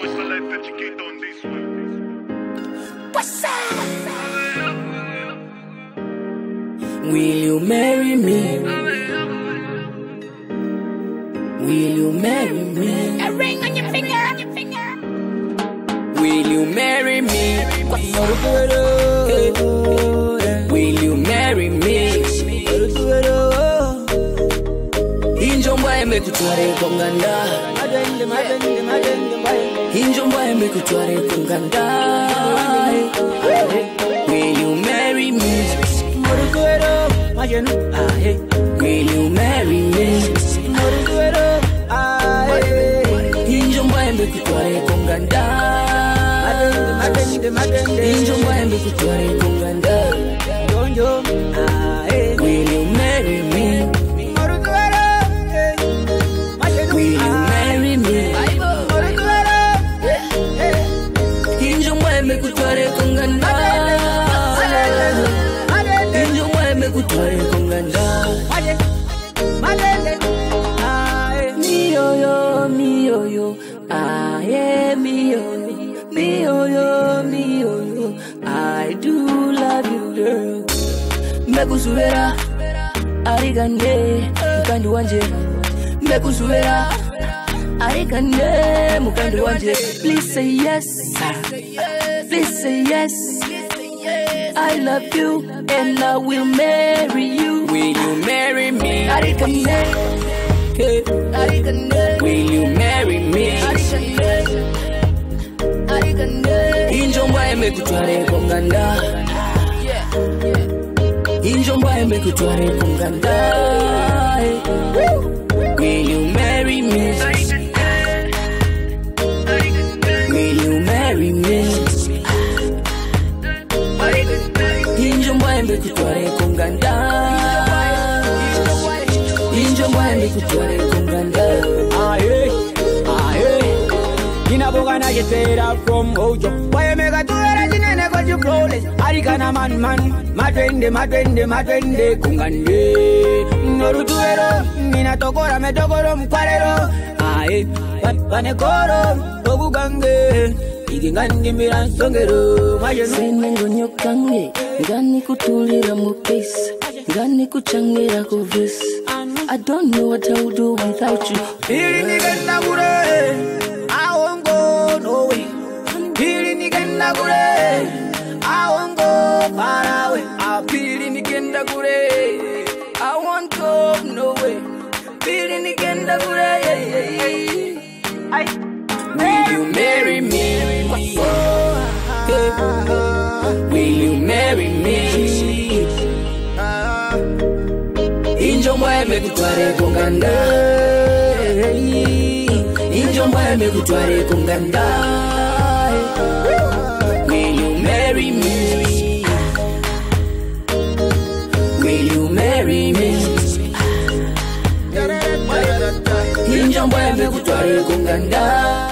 boy Selecta Chiquito on this one. What's up? Will you marry me? Will you marry me? A ring on your finger, on your finger. Will you marry me? Will you marry me? Injomba imekutware konganda Injomba konganda Will you marry me? Will you marry me? Injomba imekutware konganda Injomba imekutware konganda Will mioyo, ah yeah, mioyo, mioyo, mioyo, I do love you, girl. Mekusubera, arigane, mukandi wanje. Mekusubera, arigane, mukandi wanje. Please say yes, please say yes. I love you and I will marry you. Will you marry me? Arigane. Will you marry me? Injomba imekutware konganda Injomba imekutware konganda Will you marry me? Will you marry me? Injomba imekutware konganda Injomba imekutware konganda it straight up from Mojo. Why you make a two era chinene kwa chiplole? Arikana man man, matwende matwende matwende kungande. Norutuero, minatokora metokoro mkwarero. Ae, panekoro, togu gange. ikingandimbira nsongero senengonyo kange nganikutuulira mu peace nganikuchangira ku vesi I don't know what I would do without you. Ili nikenda kure Ah, pili kure. I won't no way. Pili nigenda kure. Will you marry me? Will you marry me? Injomba imekutware konganda Injomba imekutware konganda Injomba imekutware konganda